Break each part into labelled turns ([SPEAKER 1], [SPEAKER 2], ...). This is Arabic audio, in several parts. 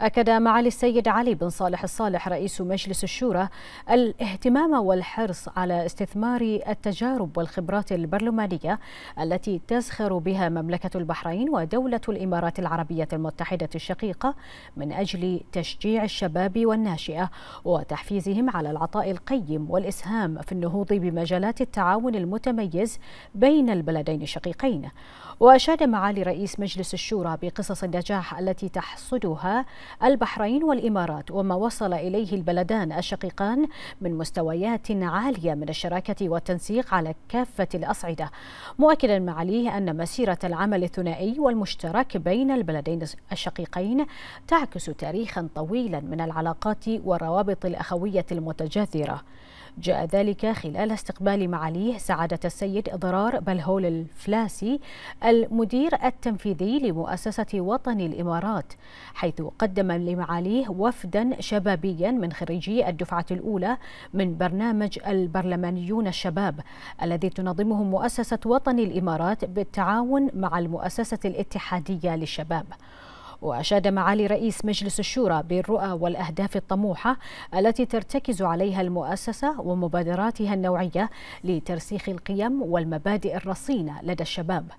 [SPEAKER 1] أكد معالي السيد علي بن صالح الصالح رئيس مجلس الشورى الاهتمام والحرص على استثمار التجارب والخبرات البرلمانية التي تزخر بها مملكة البحرين ودولة الإمارات العربية المتحدة الشقيقة من أجل تشجيع الشباب والناشئة وتحفيزهم على العطاء القيم والإسهام في النهوض بمجالات التعاون المتميز بين البلدين الشقيقين. وأشاد معالي رئيس مجلس الشورى بقصص النجاح التي تحصدها البحرين والإمارات وما وصل إليه البلدان الشقيقان من مستويات عالية من الشراكة والتنسيق على كافة الأصعدة. مؤكدا معاليه أن مسيرة العمل الثنائي والمشترك بين البلدين الشقيقين تعكس تاريخا طويلا من العلاقات والروابط الأخوية المتجذرة. جاء ذلك خلال استقبال معاليه سعادة السيد ضرار بلهول الفلاسي المدير التنفيذي لمؤسسة وطن الإمارات حيث قدم لمعاليه وفدا شبابيا من خريجي الدفعة الأولى من برنامج البرلمانيون الشباب الذي تنظمه مؤسسة وطن الإمارات بالتعاون مع المؤسسة الاتحادية للشباب. وأشاد معالي رئيس مجلس الشورى بالرؤى والأهداف الطموحة التي ترتكز عليها المؤسسة ومبادراتها النوعية لترسيخ القيم والمبادئ الرصينة لدى الشباب.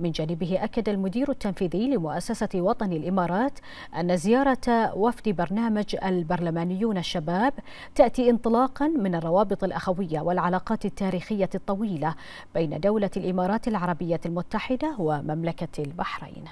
[SPEAKER 1] من جانبه أكد المدير التنفيذي لمؤسسة وطن الإمارات أن زيارة وفد برنامج البرلمانيون الشباب تأتي انطلاقا من الروابط الأخوية والعلاقات التاريخية الطويلة بين دولة الإمارات العربية المتحدة ومملكة البحرين.